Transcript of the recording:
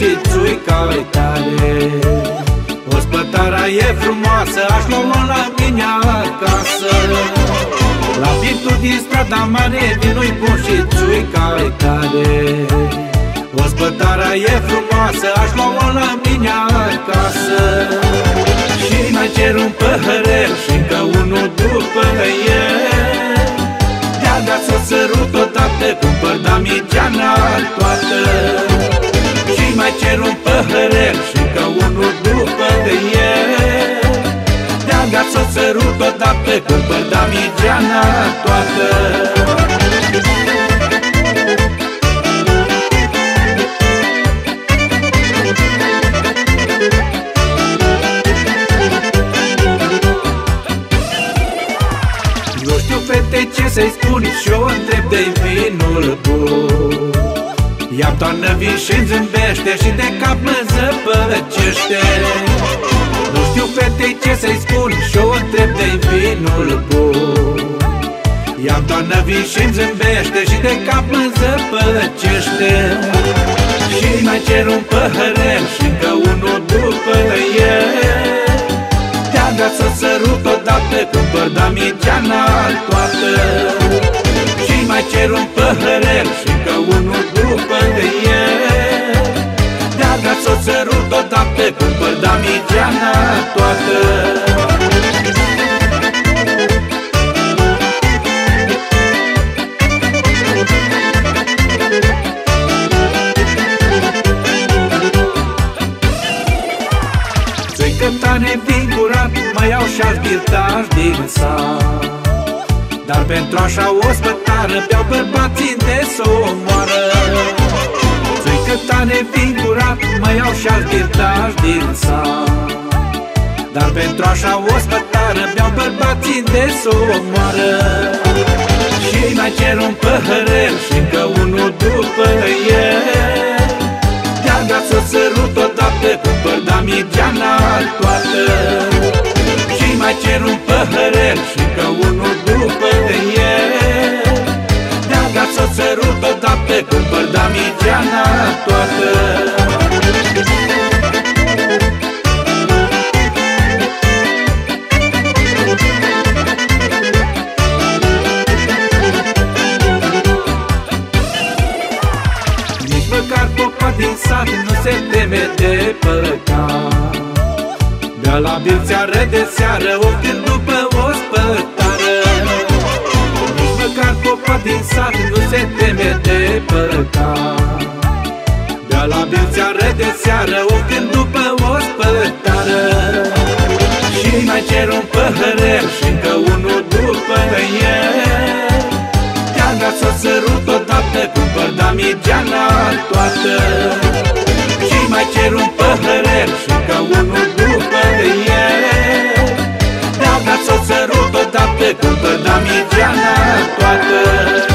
și țuica tale. Ospătarea e frumoasă, aș lua la tine acasă. La pitul din strada mare, vinui bun și țuica tale. Ospătarea e frumoasă, aș lua la mine acasă. Și mai cer un păhărel și încă unul după el. De-abia să sărut o dată, cumpăr damigeana toată mai cer un păhărel și încă unul după el. Te-a dat să sărut odată, cumpăr damigeana toată. Fete ce să-i spun Și-o întreb de vinul bun Ea toarnă vin și zâmbește Și de cap mă zăpăcește Nu știu fete ce să-i spun Și-o întreb de vinul bun. Ea toarnă vin și zâmbește Și de cap mă zăpăcește Și mai cer un păhărel Și încă unul după el. Te-a dat să sărut odată Cumpăr damigeana toată. Și mai cer un păhărel Și că unul după de el. Te-a dat să sărut odată Cumpăr damigeana toată. Țăică tare vingurat Mai iau și-al birtaj din sat Dar pentru așa o spătară Beau bărbații de s-o moară. Țăică tare vingurat Mai iau și-al birtaj din sat. Dar pentru așa o spătară Beau bărbații de s-o moară. Și mai cer un păhărel Și încă unul după el. Te-a dat să sărut odată Cumpăr damigeana toată Și mai cer un păhărel Și popa din sat nu se teme de păcat Bea la bilțeară de seară, oricând după o spătară Nici măcar popa din sat nu se teme de păcat Bea la bilțeară de seară, oricând după o spătară Și mai cer un păhărel și încă unul după el Te-a dat să sărut odată, cumpăr damigeana toată Și mai cer un păhărel și încă unul după el. Te-a dat să sărut odată, cumpăr damigeana toată